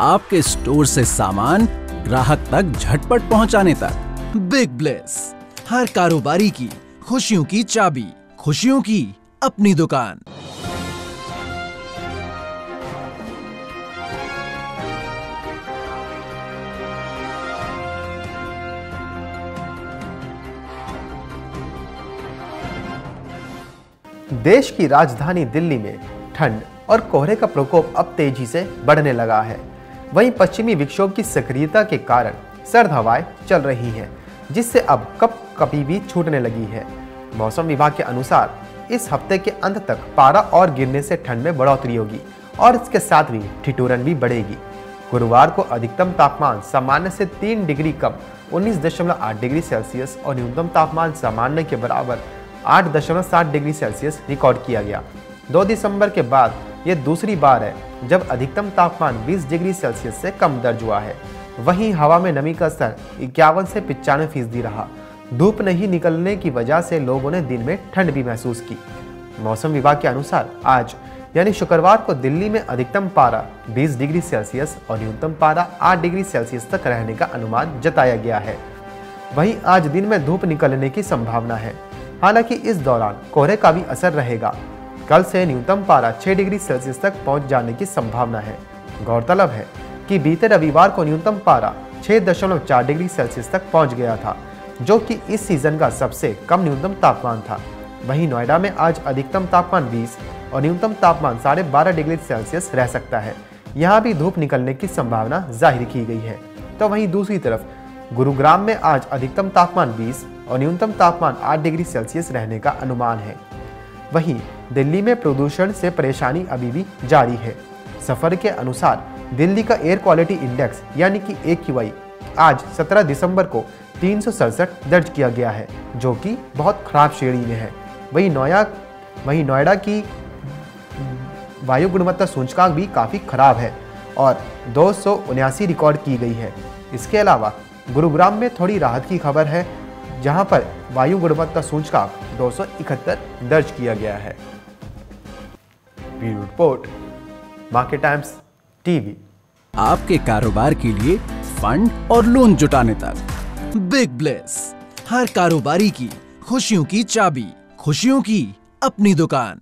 आपके स्टोर से सामान ग्राहक तक झटपट पहुँचाने तक। बिग ब्लेस, हर कारोबारी की खुशियों की चाबी, खुशियों की अपनी दुकान। देश की राजधानी दिल्ली में ठंड और कोहरे का प्रकोप अब तेज़ी से बढ़ने लगा है। वहीं पश्चिमी विक्षोभ की सक्रियता के कारण सर्द हवाएँ चल रही हैं, जिससे अब कप कभी भी छूटने लगी है। मौसम विभाग के अनुसार इस हफ़्ते के अंत तक पारा और गिरने से ठंड में बढ़ोतरी होगी और इसके साथ भी ठिठुरन भी बढ़ेगी। गुरुवार को अधिकतम तापमान सामान्य से तीन डिग्री कम 19.8 डिग्री सेल्सियस और न्यूनतम तापमान सामान्य के बराबर 8.7 डिग्री सेल्सियस रिकॉर्ड किया गया। 2 दिसंबर के बाद यह दूसरी बार है, जब अधिकतम तापमान 20 डिग्री सेल्सियस से कम दर्ज हुआ है। वहीं हवा में नमी का स्तर इक्यावन से पिचानवे फ़ीसदी रहा। धूप नहीं निकलने की वजह से लोगों ने दिन में ठंड भी महसूस की। मौसम विभाग के अनुसार आज, यानी शुक्रवार को दिल्ली में अधिकतम पारा 20 डिग्री सेल्सियस और न्यूनतम पारा 8 डिग्री सेल्सियस तक रहने का अनुमान जताया गया है। वहीं आज दिन में धूप निकलने की संभावना है। हालाँकि इस दौरान कोहरे का भी असर रहेगा। कल से न्यूनतम पारा 6 डिग्री सेल्सियस तक पहुँच जाने की संभावना है। गौरतलब है कि बीते रविवार को न्यूनतम पारा 6.4 डिग्री सेल्सियस तक पहुँच गया था, जो कि इस सीज़न का सबसे कम न्यूनतम तापमान था। वहीं नोएडा में आज अधिकतम तापमान 20 और न्यूनतम तापमान साढ़े बारह डिग्री सेल्सियस रह सकता है। यहाँ भी धूप निकलने की संभावना ज़ाहिर की गई है। तो वहीं दूसरी तरफ़, गुरुग्राम में आज अधिकतम तापमान 20 और न्यूनतम तापमान 8 डिग्री सेल्सियस रहने का अनुमान है। वहीं दिल्ली में प्रदूषण से परेशानी अभी भी जारी है। सफ़र के अनुसार दिल्ली का एयर क्वालिटी इंडेक्स यानी कि ए आज 17 दिसंबर को तीन सौ सड़सठ दर्ज किया गया है, जो कि बहुत खराब श्रेणी में है। वहीं नोया, वहीं नोएडा की वायु गुणवत्ता सूचकांक भी काफ़ी खराब है और दो रिकॉर्ड की गई है। इसके अलावा गुरुग्राम में थोड़ी राहत की खबर है जहाँ पर वायु गुणवत्ता सूचकांक दो सौ इकहत्तर दर्ज किया गया है। Report, Market Times, TV. आपके कारोबार के लिए फंड और लोन जुटाने तक। बिग ब्लेस, हर कारोबारी की खुशियों की चाबी, खुशियों की अपनी दुकान।